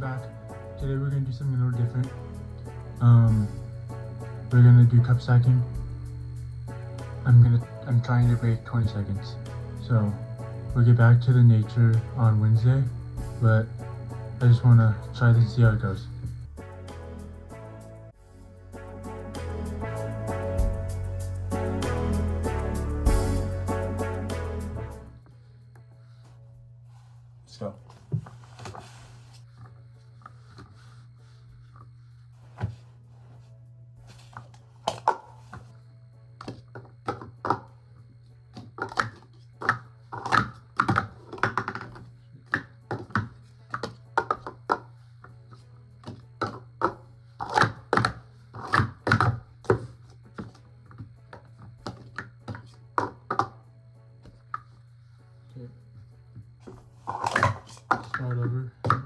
welcome back. Today we're gonna do something a little different. Um, we're gonna do cup stacking. I'm gonna, I'm trying to break 20 seconds. So, we'll get back to the nature on Wednesday, but I just wanna try this and see how it goes. Start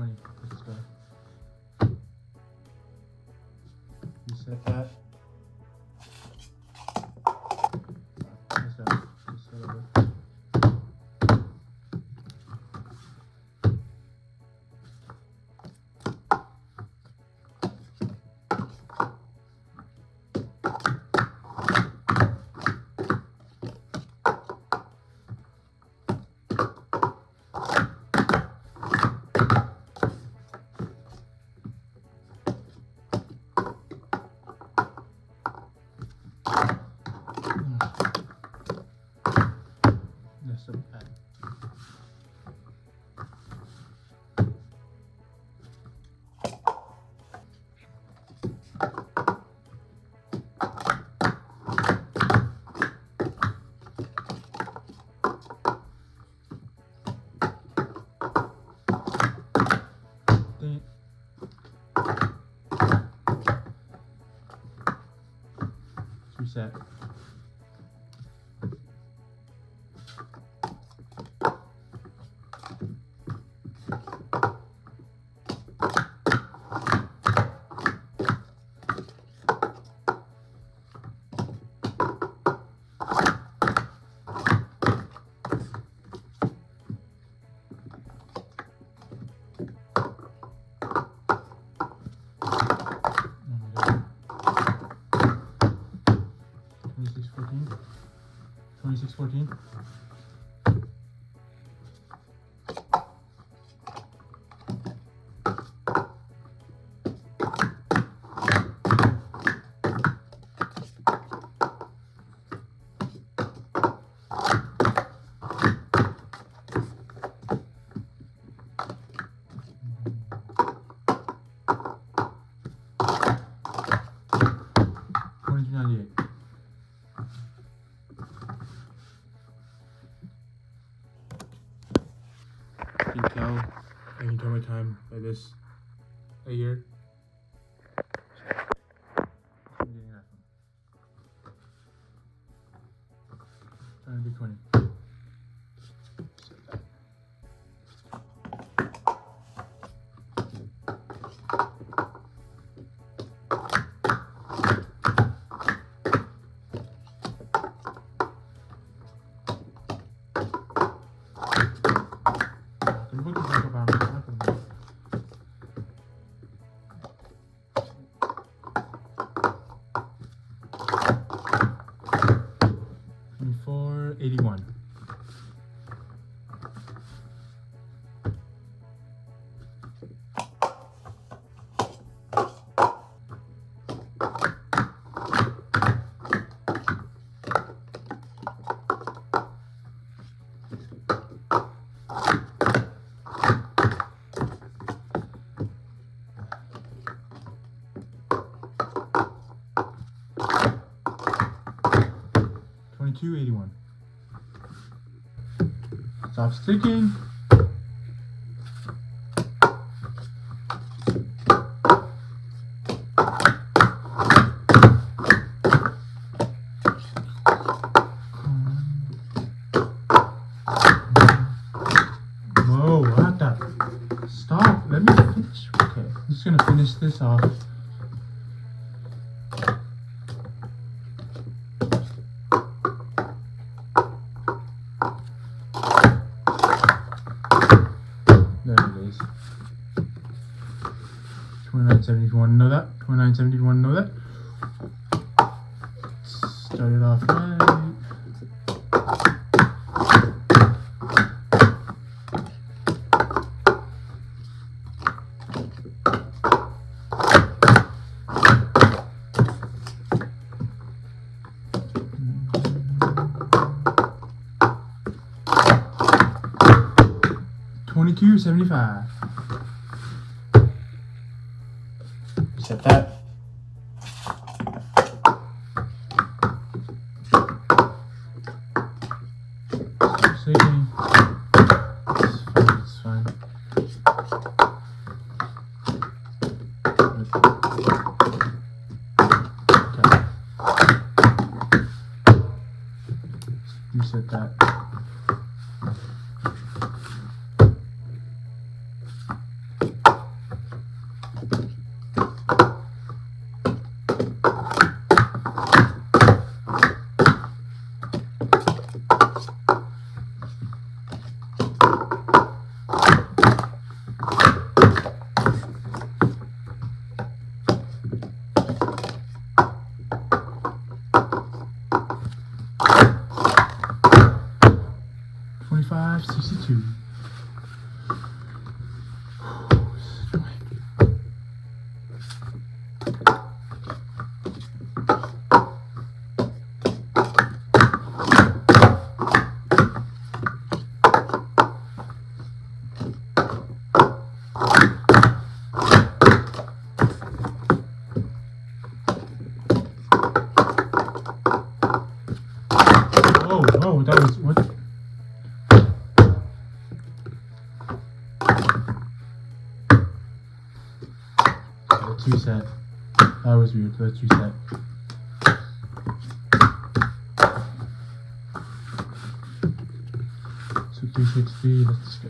20 for this guy. Reset that. Let's reset. 26, 14. 26, 14. Time this right here. 2281. Stop sticking. 2970 if you want to know that. 2970 if you want to know that. Start it off right. Twenty-two seventy-five. Set that. Reset that. Twenty-five sixty-two. Oh, oh, that was That was weird. Let's reset. So 360, let's go.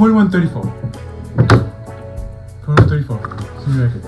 2134. 2134. Seems like it.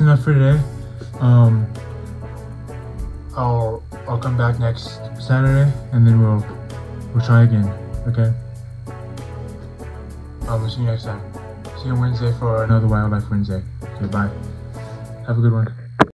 Enough for today. Um, I'll I'll come back next Saturday and then we'll we'll try again. Okay. Um, we'll see you next time. See you Wednesday for another Wildlife Wednesday. Okay, bye. Have a good one.